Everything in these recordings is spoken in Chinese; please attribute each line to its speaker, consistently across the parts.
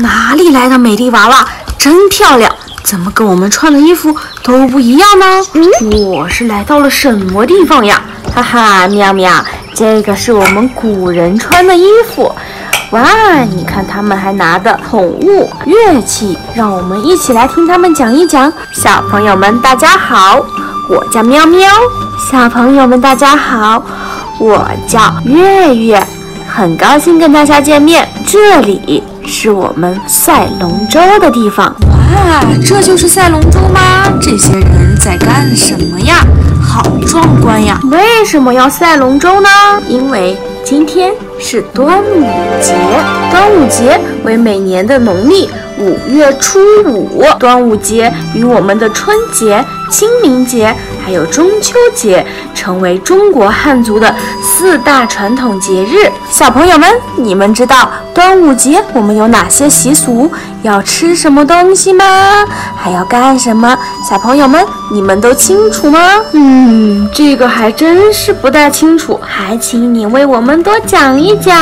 Speaker 1: 哪里来的美丽娃娃？真漂亮！怎么跟我们穿的衣服都不一样呢？我是来到了什么地方呀？哈哈，喵喵，这个是我们古人穿的衣服。哇，你看他们还拿的宠物乐器，让我们一起来听他们讲一讲。小朋友们，大家好，我叫喵喵。小朋友们，大家好，我叫月月，很高兴跟大家见面。这里是我们赛龙舟的地方。哇，这就是赛龙舟吗？这些人在干什么呀？好壮观呀！为什么要赛龙舟呢？因为今天是端午节。端午节为每年的农历五月初五。端午节与我们的春节、清明节还有中秋节成为中国汉族的四大传统节日。小朋友们，你们知道端午节我们有哪些习俗？要吃什么东西吗？还要干什么？小朋友们，你们都清楚吗？嗯，这个还真是不大清楚，还请你为我们多讲一讲。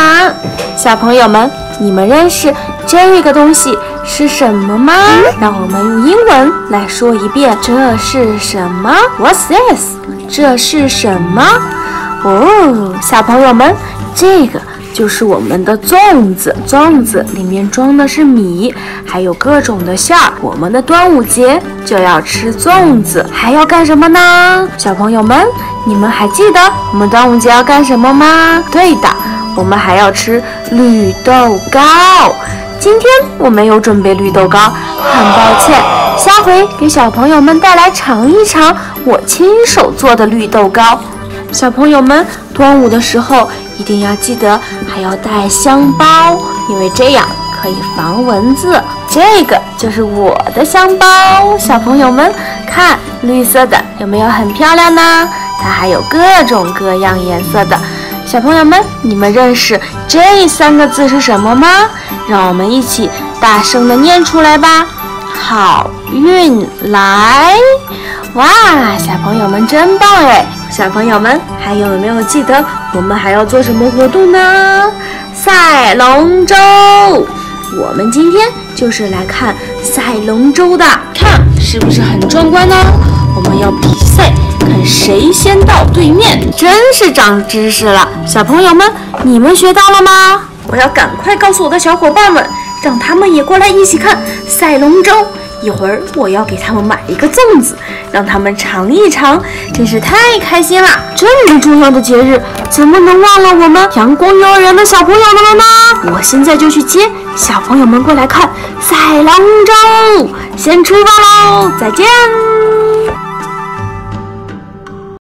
Speaker 1: 小朋友们，你们认识这个东西是什么吗？让我们用英文来说一遍，这是什么？What's this？这是什么？哦，小朋友们，这个。就是我们的粽子，粽子里面装的是米，还有各种的馅儿。我们的端午节就要吃粽子，还要干什么呢？小朋友们，你们还记得我们端午节要干什么吗？对的，我们还要吃绿豆糕。今天我没有准备绿豆糕，很抱歉，下回给小朋友们带来尝一尝我亲手做的绿豆糕。小朋友们，端午的时候一定要记得还要带香包，因为这样可以防蚊子。这个就是我的香包，小朋友们看，绿色的有没有很漂亮呢？它还有各种各样颜色的。小朋友们，你们认识这三个字是什么吗？让我们一起大声的念出来吧！好运来！哇，小朋友们真棒哎！小朋友们还有没有记得我们还要做什么活动呢？赛龙舟，我们今天就是来看赛龙舟的，看是不是很壮观呢？我们要比赛，看谁先到对面，真是长知识了。小朋友们，你们学到了吗？我要赶快告诉我的小伙伴们，让他们也过来一起看赛龙舟。一会儿我要给他们买一个粽子，让他们尝一尝，真是太开心了！这么重要的节日，怎么能忘了我们阳光幼儿园的小朋友们了呢？我现在就去接小朋友们过来看赛龙舟，先出发喽！再见。